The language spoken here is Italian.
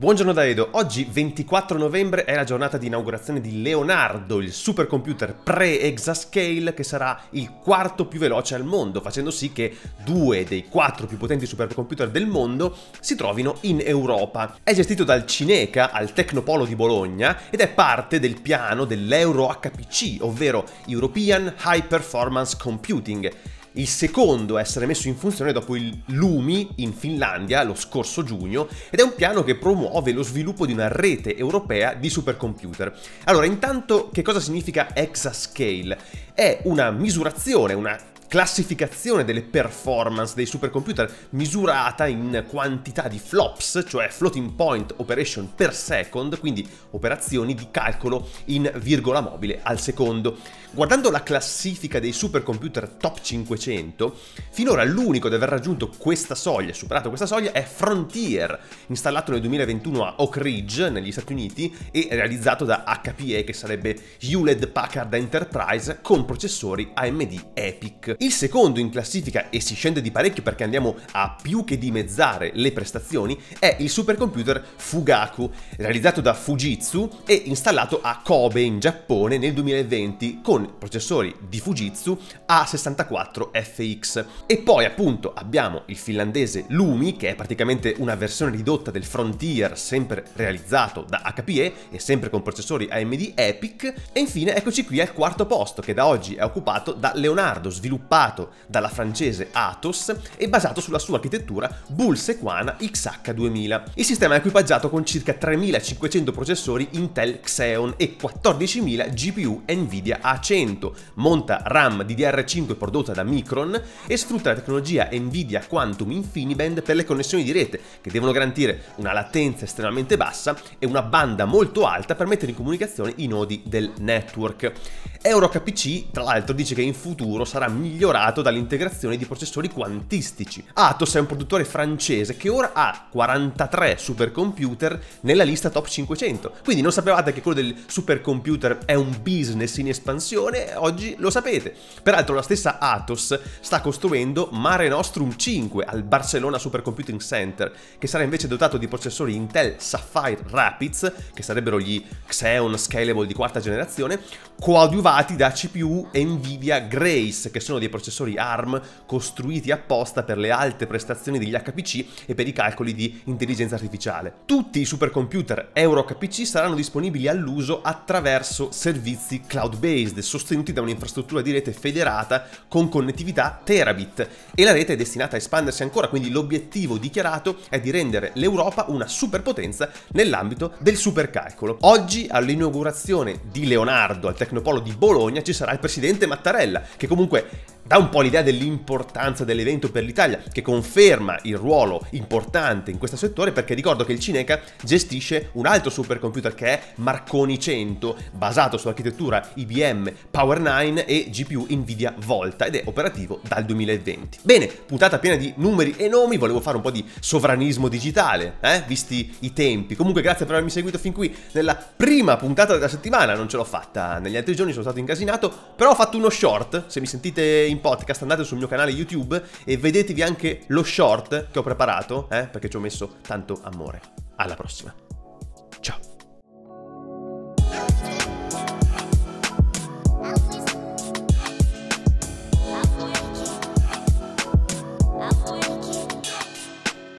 Buongiorno da Edo, oggi 24 novembre è la giornata di inaugurazione di Leonardo, il supercomputer pre-exascale che sarà il quarto più veloce al mondo, facendo sì che due dei quattro più potenti supercomputer del mondo si trovino in Europa. È gestito dal Cineca al Tecnopolo di Bologna ed è parte del piano dell'Euro HPC, ovvero European High Performance Computing il secondo a essere messo in funzione dopo il Lumi in Finlandia lo scorso giugno ed è un piano che promuove lo sviluppo di una rete europea di supercomputer. Allora, intanto che cosa significa exascale? È una misurazione, una classificazione delle performance dei supercomputer misurata in quantità di flops, cioè floating point operation per second, quindi operazioni di calcolo in virgola mobile al secondo. Guardando la classifica dei supercomputer top 500, finora l'unico ad aver raggiunto questa soglia, superato questa soglia, è Frontier, installato nel 2021 a Oak Ridge, negli Stati Uniti, e realizzato da HPE, che sarebbe Hewlett Packard Enterprise, con processori AMD EPIC. Il secondo in classifica, e si scende di parecchio perché andiamo a più che dimezzare le prestazioni, è il supercomputer Fugaku, realizzato da Fujitsu e installato a Kobe in Giappone nel 2020 con processori di Fujitsu A64FX. E poi appunto abbiamo il finlandese Lumi, che è praticamente una versione ridotta del Frontier, sempre realizzato da HPE e sempre con processori AMD EPIC. E infine eccoci qui al quarto posto, che da oggi è occupato da Leonardo, sviluppato sviluppato dalla francese Atos e basato sulla sua architettura Bull Sequana XH2000. Il sistema è equipaggiato con circa 3500 processori Intel Xeon e 14000 GPU Nvidia A100, monta RAM DDR5 prodotta da Micron e sfrutta la tecnologia Nvidia Quantum InfiniBand per le connessioni di rete, che devono garantire una latenza estremamente bassa e una banda molto alta per mettere in comunicazione i nodi del network. EuroHPC, tra l'altro, dice che in futuro sarà migliorato dall'integrazione di processori quantistici. Atos è un produttore francese che ora ha 43 supercomputer nella lista top 500. Quindi non sapevate che quello del supercomputer è un business in espansione? Oggi lo sapete. Peraltro la stessa Atos sta costruendo Mare Nostrum 5 al Barcellona Supercomputing Center, che sarà invece dotato di processori Intel Sapphire Rapids, che sarebbero gli Xeon Scalable di quarta generazione, coadiuvati da CPU Nvidia Grace, che sono dei processori ARM costruiti apposta per le alte prestazioni degli HPC e per i calcoli di intelligenza artificiale. Tutti i supercomputer Euro HPC saranno disponibili all'uso attraverso servizi cloud-based, sostenuti da un'infrastruttura di rete federata con connettività terabit e la rete è destinata a espandersi ancora, quindi l'obiettivo dichiarato è di rendere l'Europa una superpotenza nell'ambito del supercalcolo. Oggi all'inaugurazione di Leonardo al Tecnopolo di Bologna ci sarà il presidente Mattarella, che comunque dà un po' l'idea dell'importanza dell'evento per l'Italia, che conferma il ruolo importante in questo settore perché ricordo che il Cineca gestisce un altro supercomputer che è Marconi 100, basato sull'architettura IBM Power 9 e GPU Nvidia Volta ed è operativo dal 2020. Bene, puntata piena di numeri e nomi, volevo fare un po' di sovranismo digitale, eh? visti i tempi. Comunque grazie per avermi seguito fin qui nella prima puntata della settimana, non ce l'ho fatta negli altri giorni, sono stato incasinato, però ho fatto uno short, se mi sentite in podcast andate sul mio canale YouTube e vedetevi anche lo short che ho preparato, eh, perché ci ho messo tanto amore. Alla prossima.